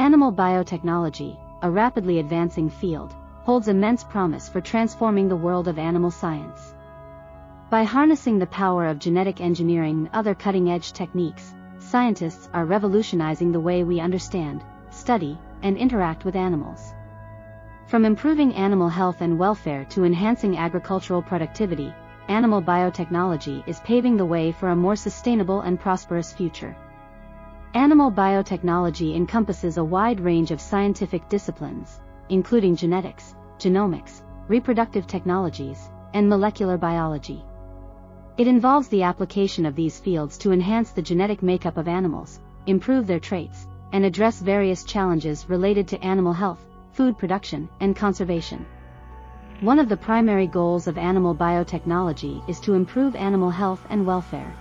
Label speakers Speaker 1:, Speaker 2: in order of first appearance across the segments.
Speaker 1: Animal biotechnology, a rapidly advancing field, holds immense promise for transforming the world of animal science. By harnessing the power of genetic engineering and other cutting-edge techniques, scientists are revolutionizing the way we understand, study, and interact with animals. From improving animal health and welfare to enhancing agricultural productivity, animal biotechnology is paving the way for a more sustainable and prosperous future. Animal biotechnology encompasses a wide range of scientific disciplines, including genetics, genomics, reproductive technologies, and molecular biology. It involves the application of these fields to enhance the genetic makeup of animals, improve their traits, and address various challenges related to animal health, food production, and conservation. One of the primary goals of animal biotechnology is to improve animal health and welfare.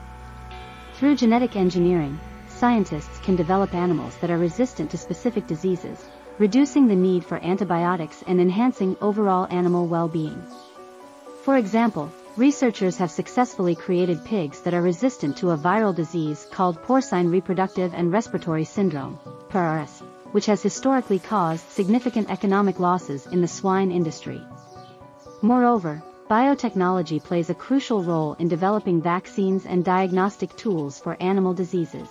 Speaker 1: Through genetic engineering, scientists can develop animals that are resistant to specific diseases, reducing the need for antibiotics and enhancing overall animal well-being. For example, researchers have successfully created pigs that are resistant to a viral disease called porcine reproductive and respiratory syndrome, PRRS, which has historically caused significant economic losses in the swine industry. Moreover, biotechnology plays a crucial role in developing vaccines and diagnostic tools for animal diseases.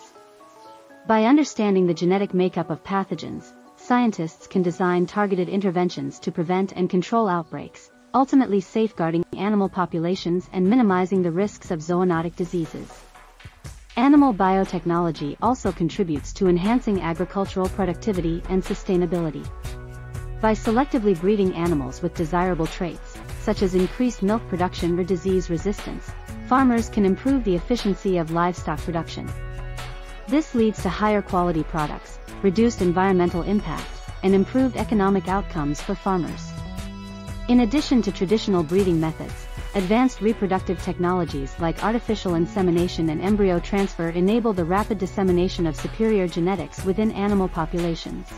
Speaker 1: By understanding the genetic makeup of pathogens, scientists can design targeted interventions to prevent and control outbreaks, ultimately safeguarding animal populations and minimizing the risks of zoonotic diseases. Animal biotechnology also contributes to enhancing agricultural productivity and sustainability. By selectively breeding animals with desirable traits, such as increased milk production or disease resistance, farmers can improve the efficiency of livestock production. This leads to higher quality products, reduced environmental impact, and improved economic outcomes for farmers. In addition to traditional breeding methods, advanced reproductive technologies like artificial insemination and embryo transfer enable the rapid dissemination of superior genetics within animal populations.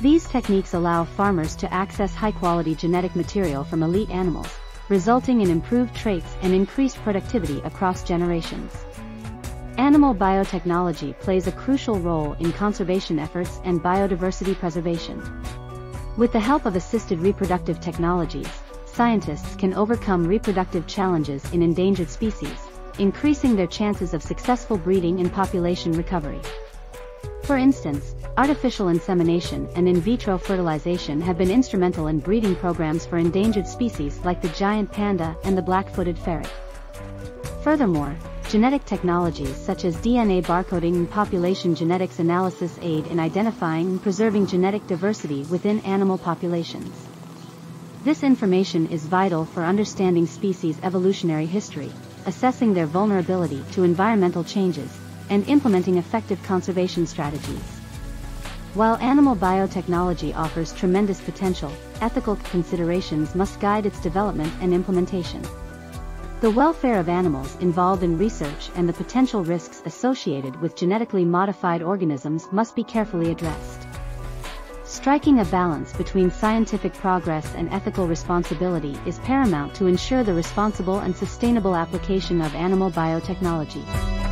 Speaker 1: These techniques allow farmers to access high-quality genetic material from elite animals, resulting in improved traits and increased productivity across generations. Animal biotechnology plays a crucial role in conservation efforts and biodiversity preservation. With the help of assisted reproductive technologies, scientists can overcome reproductive challenges in endangered species, increasing their chances of successful breeding and population recovery. For instance, artificial insemination and in vitro fertilization have been instrumental in breeding programs for endangered species like the giant panda and the black-footed ferret. Furthermore, genetic technologies such as DNA barcoding and population genetics analysis aid in identifying and preserving genetic diversity within animal populations. This information is vital for understanding species' evolutionary history, assessing their vulnerability to environmental changes, and implementing effective conservation strategies. While animal biotechnology offers tremendous potential, ethical considerations must guide its development and implementation. The welfare of animals involved in research and the potential risks associated with genetically modified organisms must be carefully addressed. Striking a balance between scientific progress and ethical responsibility is paramount to ensure the responsible and sustainable application of animal biotechnology.